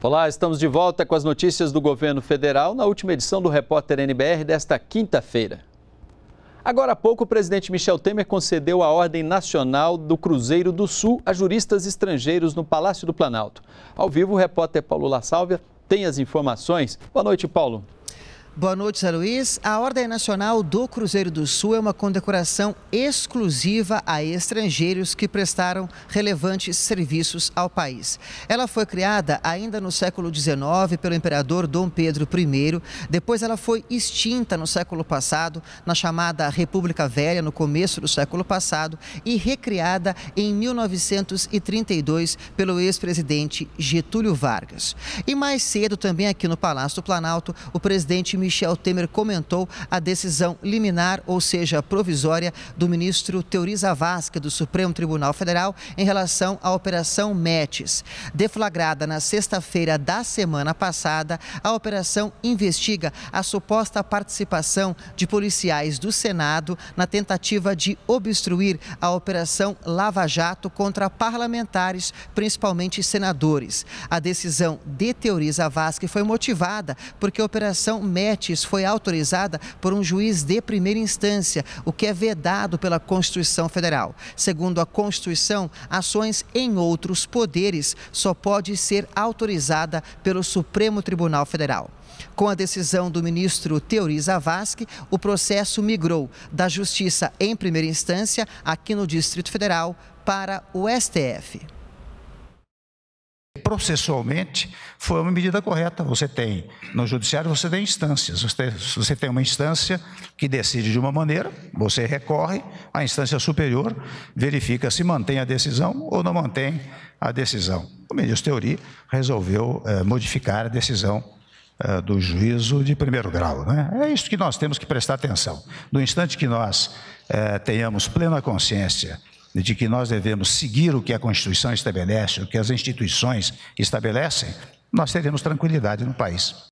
Olá, estamos de volta com as notícias do governo federal na última edição do Repórter NBR desta quinta-feira. Agora há pouco, o presidente Michel Temer concedeu a Ordem Nacional do Cruzeiro do Sul a juristas estrangeiros no Palácio do Planalto. Ao vivo, o repórter Paulo La Sálvia tem as informações. Boa noite, Paulo. Boa noite, Zé Luiz. A Ordem Nacional do Cruzeiro do Sul é uma condecoração exclusiva a estrangeiros que prestaram relevantes serviços ao país. Ela foi criada ainda no século XIX pelo imperador Dom Pedro I. Depois, ela foi extinta no século passado, na chamada República Velha, no começo do século passado, e recriada em 1932 pelo ex-presidente Getúlio Vargas. E mais cedo, também aqui no Palácio do Planalto, o presidente Michel Temer comentou a decisão liminar, ou seja, provisória, do ministro Teori Zavascki do Supremo Tribunal Federal em relação à Operação METES. Deflagrada na sexta-feira da semana passada, a operação investiga a suposta participação de policiais do Senado na tentativa de obstruir a Operação Lava Jato contra parlamentares, principalmente senadores. A decisão de Teori Zavascki foi motivada porque a Operação METES foi autorizada por um juiz de primeira instância, o que é vedado pela Constituição Federal. Segundo a Constituição, ações em outros poderes só pode ser autorizada pelo Supremo Tribunal Federal. Com a decisão do ministro Teori Zavascki, o processo migrou da Justiça em primeira instância, aqui no Distrito Federal, para o STF processualmente foi uma medida correta. Você tem, no judiciário, você tem instâncias. Você, você tem uma instância que decide de uma maneira, você recorre, a instância superior verifica se mantém a decisão ou não mantém a decisão. O ministro Teori resolveu eh, modificar a decisão eh, do juízo de primeiro grau. Né? É isso que nós temos que prestar atenção. No instante que nós eh, tenhamos plena consciência de que nós devemos seguir o que a Constituição estabelece, o que as instituições estabelecem, nós teremos tranquilidade no país.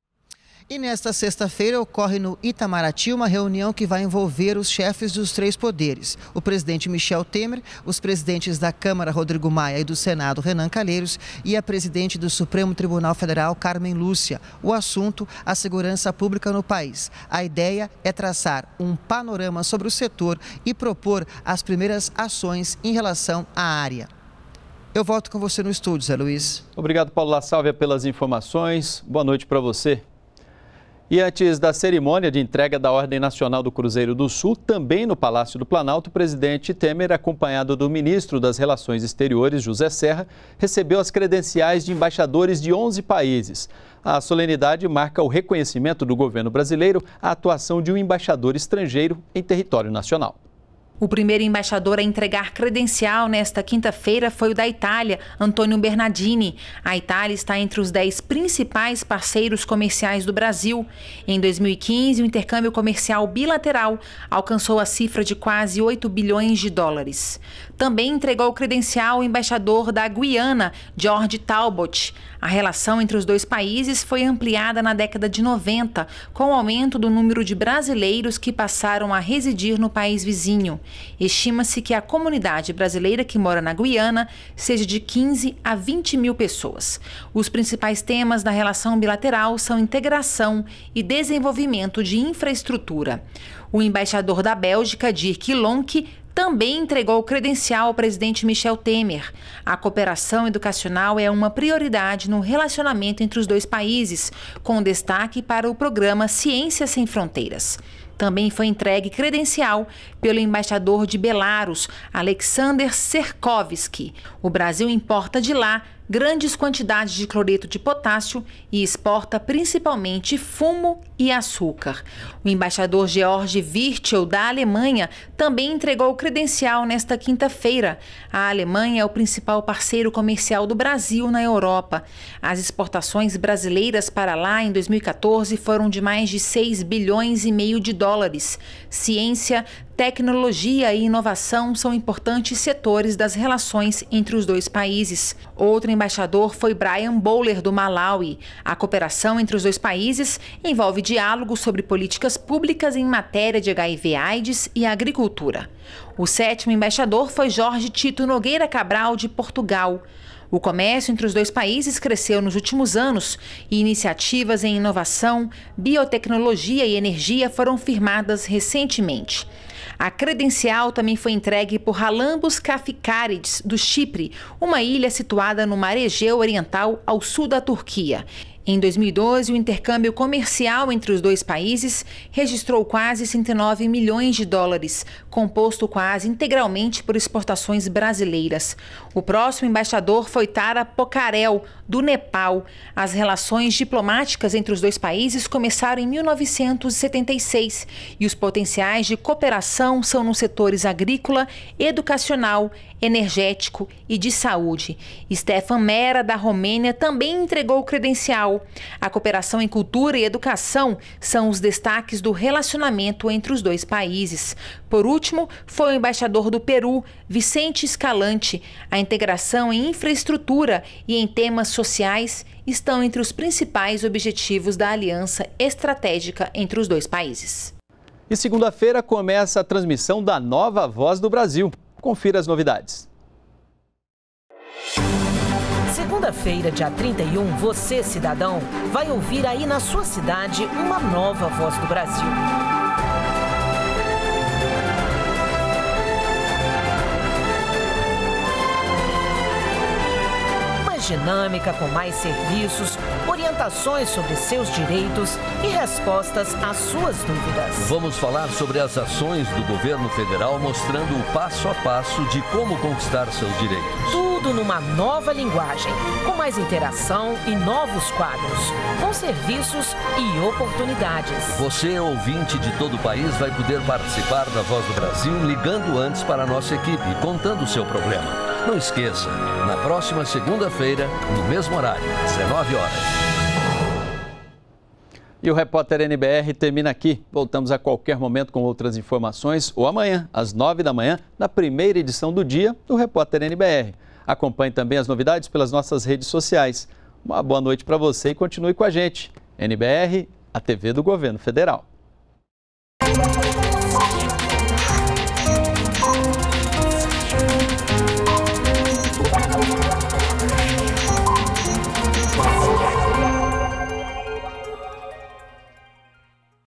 E nesta sexta-feira ocorre no Itamaraty uma reunião que vai envolver os chefes dos três poderes: o presidente Michel Temer, os presidentes da Câmara Rodrigo Maia e do Senado Renan Calheiros e a presidente do Supremo Tribunal Federal Carmen Lúcia. O assunto: a segurança pública no país. A ideia é traçar um panorama sobre o setor e propor as primeiras ações em relação à área. Eu volto com você no estúdio, Zé Luiz. Obrigado, Paulo La Sálvia, pelas informações. Boa noite para você. E antes da cerimônia de entrega da Ordem Nacional do Cruzeiro do Sul, também no Palácio do Planalto, o presidente Temer, acompanhado do ministro das Relações Exteriores, José Serra, recebeu as credenciais de embaixadores de 11 países. A solenidade marca o reconhecimento do governo brasileiro à atuação de um embaixador estrangeiro em território nacional. O primeiro embaixador a entregar credencial nesta quinta-feira foi o da Itália, Antônio Bernardini. A Itália está entre os dez principais parceiros comerciais do Brasil. Em 2015, o intercâmbio comercial bilateral alcançou a cifra de quase 8 bilhões de dólares. Também entregou credencial o embaixador da Guiana, George Talbot. A relação entre os dois países foi ampliada na década de 90, com o aumento do número de brasileiros que passaram a residir no país vizinho. Estima-se que a comunidade brasileira que mora na Guiana seja de 15 a 20 mil pessoas. Os principais temas da relação bilateral são integração e desenvolvimento de infraestrutura. O embaixador da Bélgica, Dirk Lonk, também entregou o credencial ao presidente Michel Temer. A cooperação educacional é uma prioridade no relacionamento entre os dois países, com destaque para o programa Ciências Sem Fronteiras. Também foi entregue credencial pelo embaixador de Belarus, Alexander Serkovski. O Brasil importa de lá grandes quantidades de cloreto de potássio e exporta principalmente fumo e açúcar. O embaixador George Virchow, da Alemanha, também entregou o credencial nesta quinta-feira. A Alemanha é o principal parceiro comercial do Brasil na Europa. As exportações brasileiras para lá em 2014 foram de mais de 6 bilhões e meio de dólares. Ciência Tecnologia e inovação são importantes setores das relações entre os dois países. Outro embaixador foi Brian Bowler, do Malawi. A cooperação entre os dois países envolve diálogo sobre políticas públicas em matéria de HIV/AIDS e agricultura. O sétimo embaixador foi Jorge Tito Nogueira Cabral, de Portugal. O comércio entre os dois países cresceu nos últimos anos e iniciativas em inovação, biotecnologia e energia foram firmadas recentemente. A credencial também foi entregue por Halambos Kafikarides, do Chipre, uma ilha situada no mar Egeu Oriental, ao sul da Turquia. Em 2012, o intercâmbio comercial entre os dois países registrou quase 109 milhões de dólares, composto quase integralmente por exportações brasileiras. O próximo embaixador foi Tara Pokarel, do Nepal. As relações diplomáticas entre os dois países começaram em 1976 e os potenciais de cooperação são nos setores agrícola, educacional, energético e de saúde. Stefan Mera, da Romênia, também entregou o A cooperação em cultura e educação são os destaques do relacionamento entre os dois países. Por último, foi o embaixador do Peru, Vicente Escalante. A integração em infraestrutura e em temas sociais estão entre os principais objetivos da aliança estratégica entre os dois países. E segunda-feira começa a transmissão da nova Voz do Brasil. Confira as novidades. Segunda-feira, dia 31, você, cidadão, vai ouvir aí na sua cidade uma nova Voz do Brasil. Dinâmica com mais serviços, orientações sobre seus direitos e respostas às suas dúvidas. Vamos falar sobre as ações do governo federal mostrando o passo a passo de como conquistar seus direitos. Tudo numa nova linguagem, com mais interação e novos quadros, com serviços e oportunidades. Você, ouvinte de todo o país, vai poder participar da Voz do Brasil ligando antes para a nossa equipe, contando o seu problema. Não esqueça, na próxima segunda-feira, no mesmo horário, 19 horas. E o repórter NBR termina aqui. Voltamos a qualquer momento com outras informações ou amanhã, às 9 da manhã, na primeira edição do dia do Repórter NBR. Acompanhe também as novidades pelas nossas redes sociais. Uma boa noite para você e continue com a gente. NBR, a TV do Governo Federal.